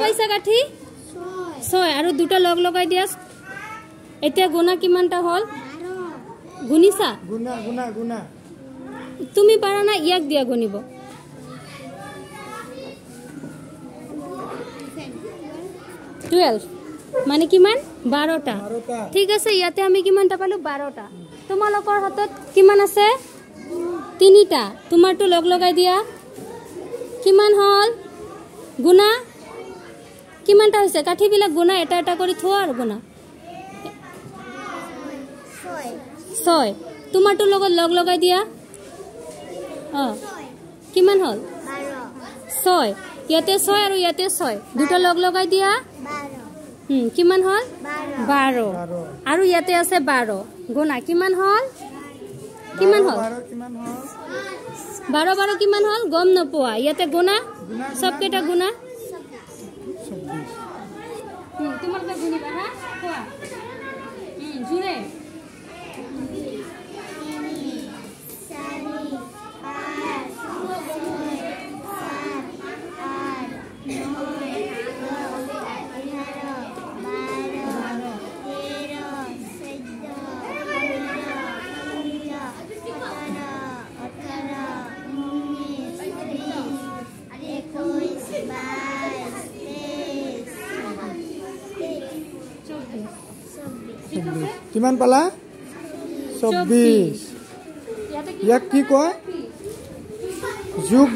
পাইছা কাঠি? ছয়। আৰু দুটা লগ লগাই দিয়া এতিয়া গুণা কিমানটা হ'ল? গুণিছা? গুণা গুণা গুণা। তুমি পাৰা না ইয়াক দিয়া গুণিব। টুৱেলভ মানে কিমান? বাৰটা। ঠিক আছে ইয়াতে আমি কিমানটা পালো? বাৰটা। তোমালোকৰ হাতত কিমান আছে? তিনিটা। তোমাৰটো লগ লগাই দিয়া। কিমান হ'ল? গুণা কিমানটা হৈছে? কাঠিবিলাক গুণা এটা এটা কৰি থোৱা আৰু গুণা ছয়। তোমাৰটোৰ লগত লগ লগাই দিয়া। অঁ। কিমান হ'ল? ছয়। ইয়াতে ছয় আৰু ইয়াতে ছয়। দুটা লগ লগাই দিয়া। কিমান হ'ল? বাৰ। আৰু ইয়াতে আছে বাৰ। গুণা কিমান হ'ল? কিমান হ'ল? বাৰ বাৰ কিমান হ'ল? গম নোপোৱা। ইয়াতে গুণা? চবকেইটা গুণা? চৌব্বিছ হুম, তোমালোকে গুণিবা হা কোৱা হুম, জোৰে চৌব্বিছ কিমান পালা? চৌব্বিছ ইয়াক কি কয় যোগ